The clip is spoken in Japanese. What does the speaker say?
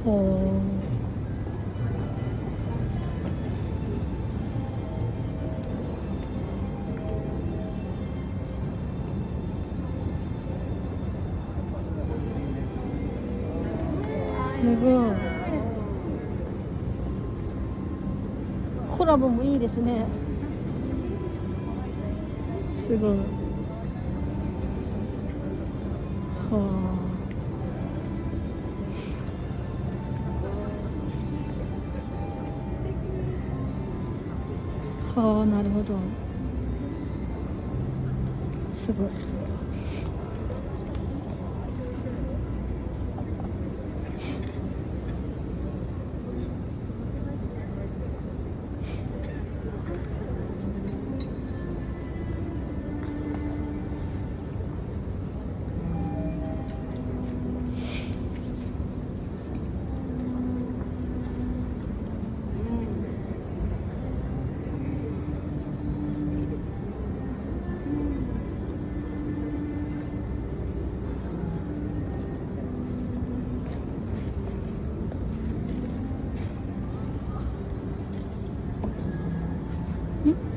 すごい。コラボもいいですね。すごい。はあ。はあなるほど。すごい。嗯。